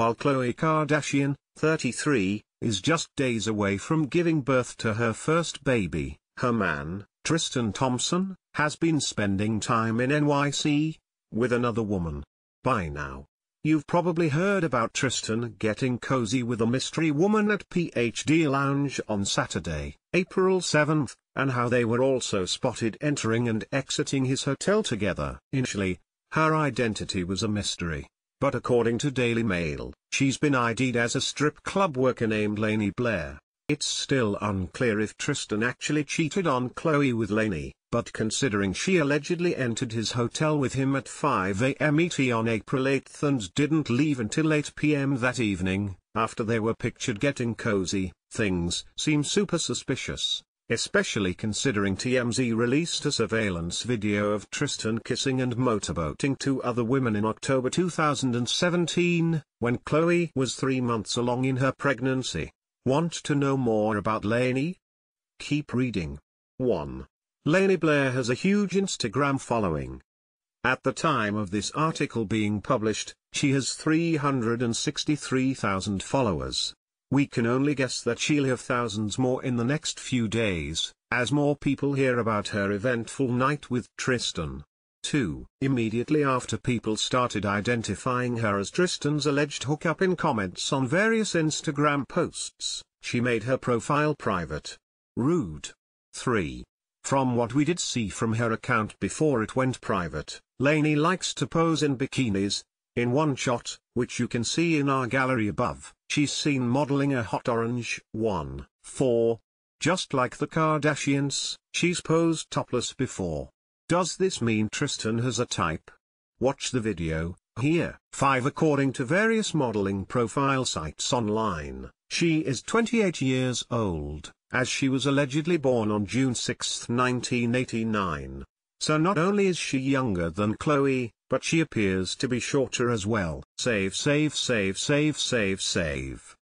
while Khloe Kardashian, 33, is just days away from giving birth to her first baby. Her man, Tristan Thompson, has been spending time in NYC, with another woman. By now, you've probably heard about Tristan getting cozy with a mystery woman at PhD Lounge on Saturday, April 7, and how they were also spotted entering and exiting his hotel together. Initially, her identity was a mystery, but according to Daily Mail, she's been ID'd as a strip club worker named Lani Blair. It's still unclear if Tristan actually cheated on Khloe with Lani, but considering she allegedly entered his hotel with him at 5 a.m. ET on April 8 and didn't leave until 8 p.m. that evening, after they were pictured getting cozy, things seem super suspicious, especially considering TMZ released a surveillance video of Tristan kissing and motorboating two other women in October 2017, when Khloe was three months along in her pregnancy. Want to know more about Lani? Keep reading. 1. Lani Blair has a huge Instagram following. At the time of this article being published, she has 363,000 followers. We can only guess that she'll have thousands more in the next few days, as more people hear about her eventful night with Tristan. 2. Immediately after people started identifying her as Tristan's alleged hookup in comments on various Instagram posts, she made her profile private. Rude. 3. From what we did see from her account before it went private, Lani likes to pose in bikinis. In one shot, which you can see in our gallery above, she's seen modeling a hot orange 1, 4. Just like the Kardashians, she's posed topless before. Does this mean Tristan has a type? Watch the video, here. 5 According to various modeling profile sites online, she is 28 years old, as she was allegedly born on June 6, 1989. So not only is she younger than Khloe, but she appears to be shorter as well. Save save save save save save.